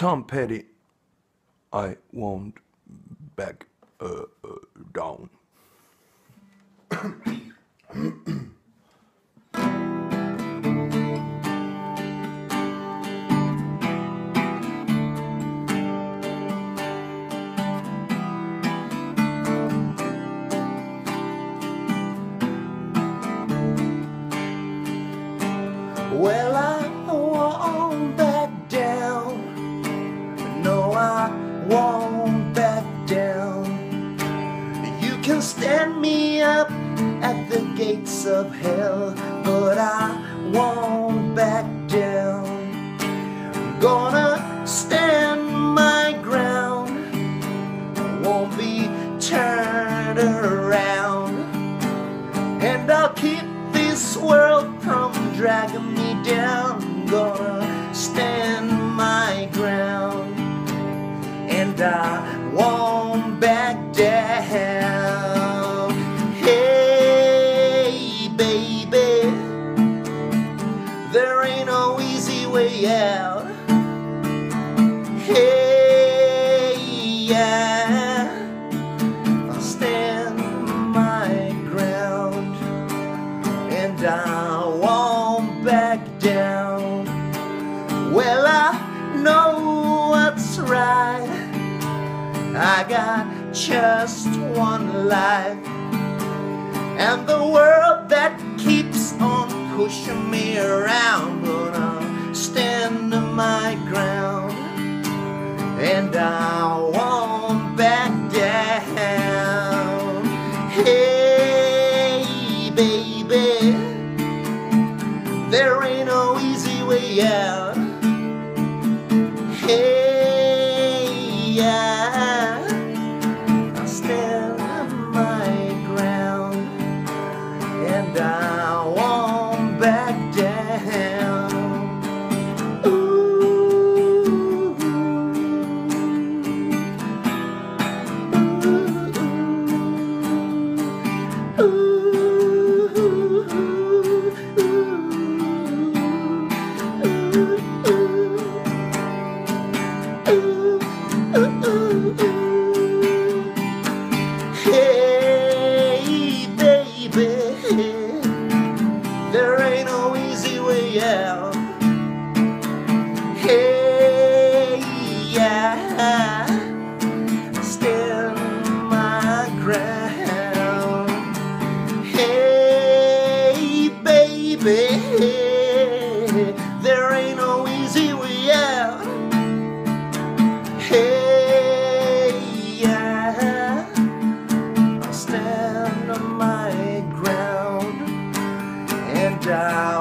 Tom Petty, I won't back uh, uh, down. Well, I at the gates of hell, but I won't back down. Gonna stand my ground. Won't be turned around. And I'll keep this world from dragging me down. Gonna stand my ground. And I way out. Hey, yeah. I'll stand my ground and I won't back down. Well, I know what's right. I got just one life, and the world that keeps and I won't back down. Hey, baby, there ain't no easy way out. There ain't no easy way out. Hey, yeah, stand my ground. Hey, baby, there ain't no easy way out. Hey, yeah, I'll stand on